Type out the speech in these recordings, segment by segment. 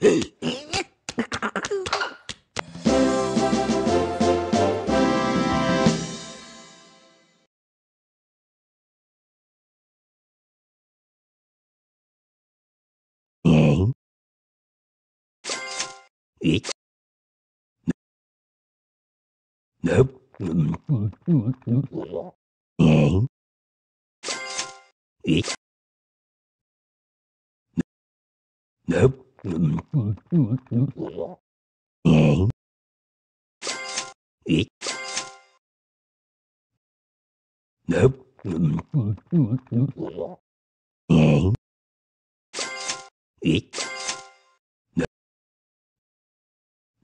Hey! It's Nope. Yeah. It's Nope. Yeah. It's Nope. Yeah. It's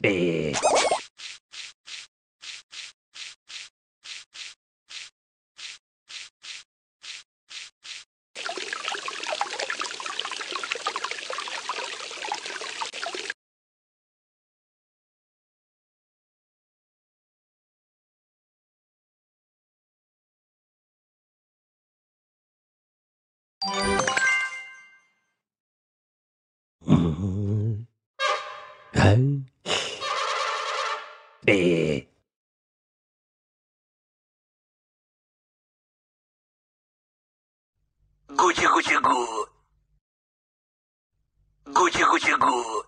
べー。はい。呗。咕叽咕叽咕，咕叽咕叽咕，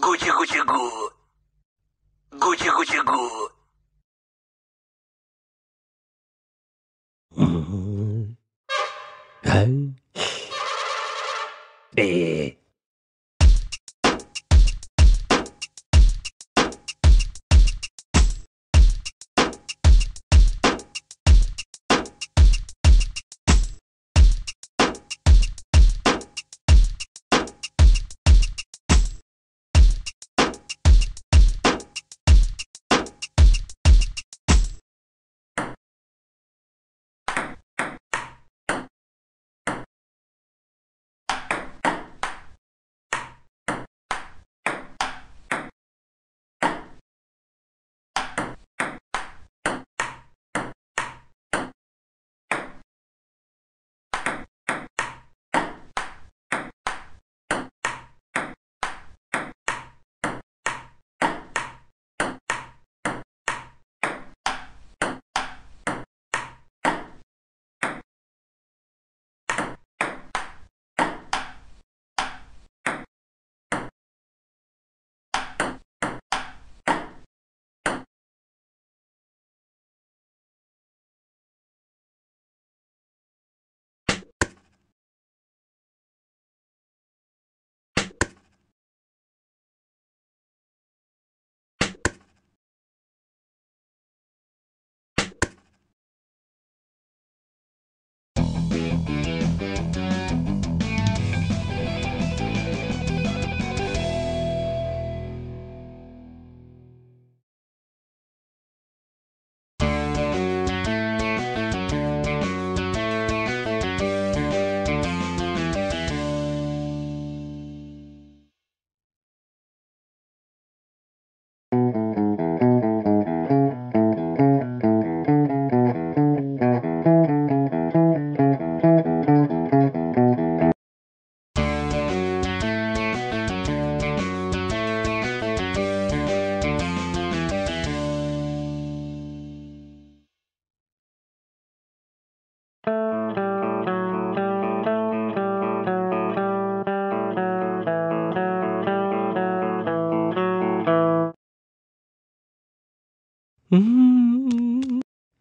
咕叽咕叽咕，咕叽咕叽咕。嗯，哎，哎。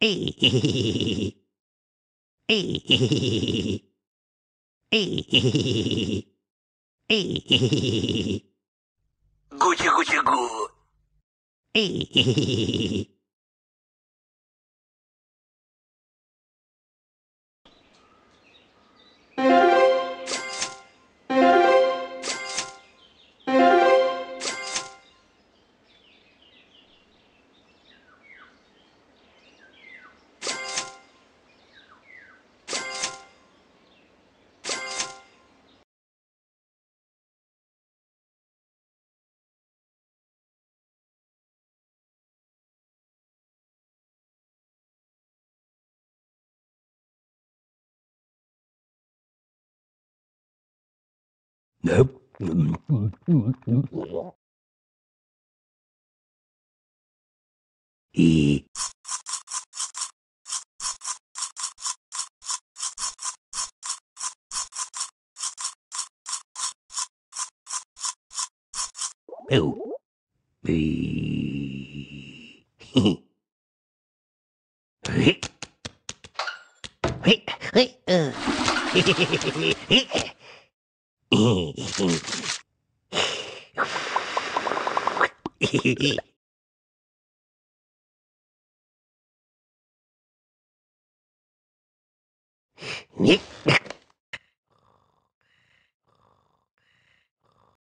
Gucci Goo. Gucci Gucci Goo. Hey. Eh. Mm. えええごちゃごちゃご。ええ Nope. E. Oh. E. Hey. Hey. Hey. ねっ。